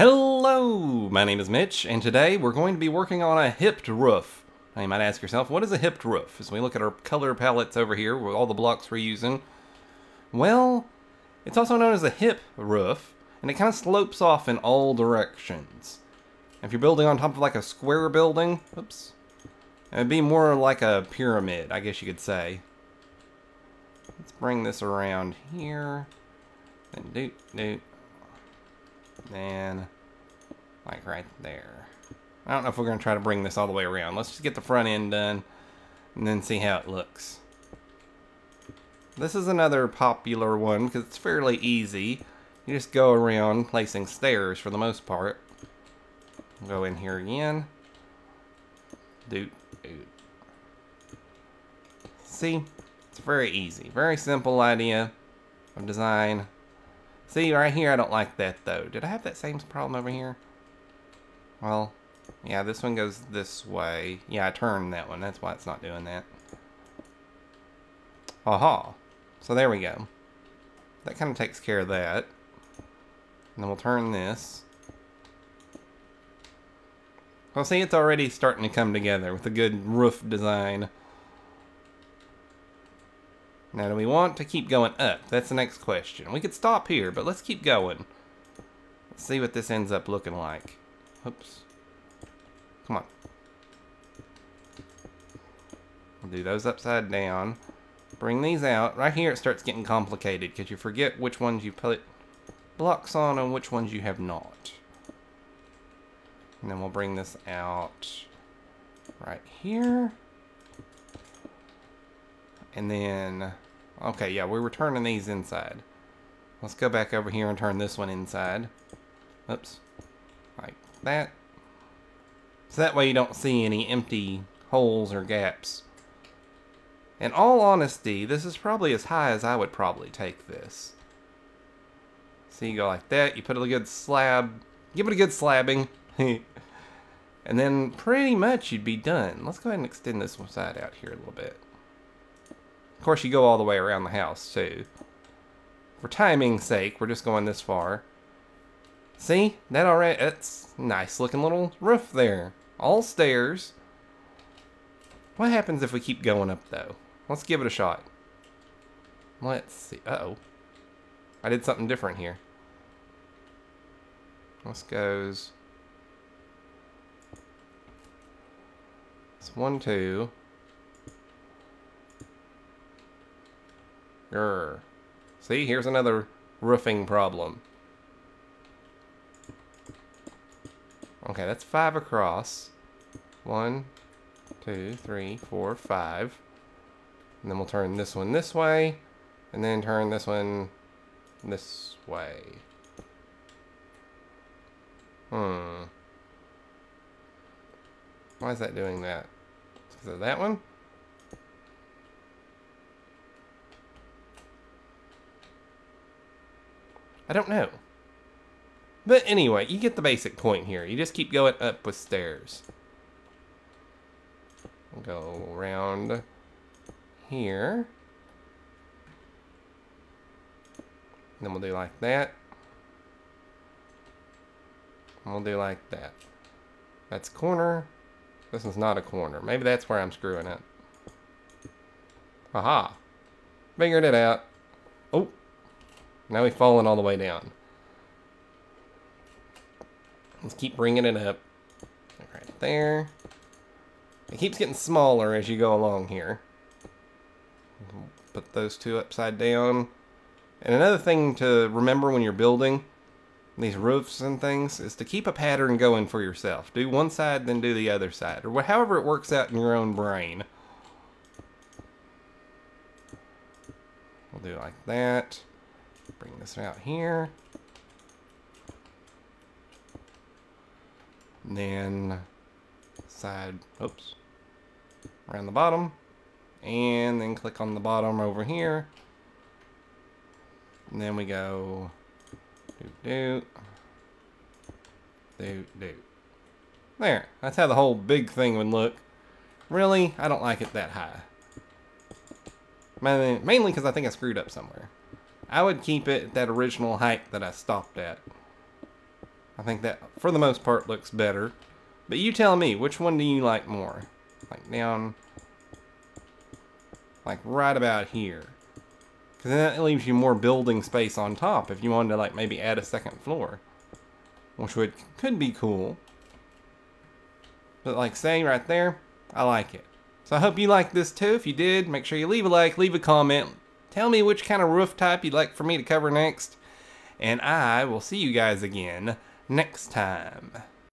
Hello, my name is Mitch, and today we're going to be working on a hipped roof. Now you might ask yourself, what is a hipped roof? As we look at our color palettes over here with all the blocks we're using, well, it's also known as a hip roof, and it kind of slopes off in all directions. If you're building on top of like a square building, oops, it'd be more like a pyramid, I guess you could say. Let's bring this around here, and doot doot, and like right there. I don't know if we're going to try to bring this all the way around. Let's just get the front end done and then see how it looks. This is another popular one because it's fairly easy. You just go around placing stairs for the most part. Go in here again. Doot, doot. See? It's very easy. Very simple idea of design. See, right here, I don't like that, though. Did I have that same problem over here? Well, yeah, this one goes this way. Yeah, I turned that one. That's why it's not doing that. Aha. So there we go. That kind of takes care of that. And then we'll turn this. Well, see, it's already starting to come together with a good roof design. Now, do we want to keep going up? That's the next question. We could stop here, but let's keep going. Let's see what this ends up looking like. Oops. Come on. We'll do those upside down. Bring these out. Right here it starts getting complicated because you forget which ones you put blocks on and which ones you have not. And then we'll bring this out right here. And then, okay, yeah, we were turning these inside. Let's go back over here and turn this one inside. Oops. Like that. So that way you don't see any empty holes or gaps. In all honesty, this is probably as high as I would probably take this. So you go like that, you put a good slab, give it a good slabbing, and then pretty much you'd be done. Let's go ahead and extend this one side out here a little bit. Of course, you go all the way around the house, too. For timing's sake, we're just going this far. See? That already, it's nice looking little roof there. All stairs. What happens if we keep going up, though? Let's give it a shot. Let's see. Uh-oh. I did something different here. This goes... It's one, two. Grr. See, here's another roofing problem. Okay, that's five across. One, two, three, four, five. And then we'll turn this one this way. And then turn this one this way. Hmm. Why is that doing that? Is it that one? I don't know. But anyway, you get the basic point here. You just keep going up with stairs. Go around here. Then we'll do like that. And we'll do like that. That's corner. This is not a corner. Maybe that's where I'm screwing up. Aha. Figured it out. Now we've fallen all the way down. Let's keep bringing it up. Right there. It keeps getting smaller as you go along here. Put those two upside down. And another thing to remember when you're building these roofs and things is to keep a pattern going for yourself. Do one side, then do the other side. Or however it works out in your own brain. We'll do like that. Bring this out here. And then side, oops, around the bottom. And then click on the bottom over here. And then we go do do do do. There. That's how the whole big thing would look. Really, I don't like it that high. Mainly because I think I screwed up somewhere. I would keep it at that original height that I stopped at. I think that, for the most part, looks better. But you tell me, which one do you like more? Like down, like right about here. Because then that leaves you more building space on top if you wanted to like maybe add a second floor. Which would could be cool. But like say right there, I like it. So I hope you like this too. If you did, make sure you leave a like, leave a comment. Tell me which kind of roof type you'd like for me to cover next. And I will see you guys again next time.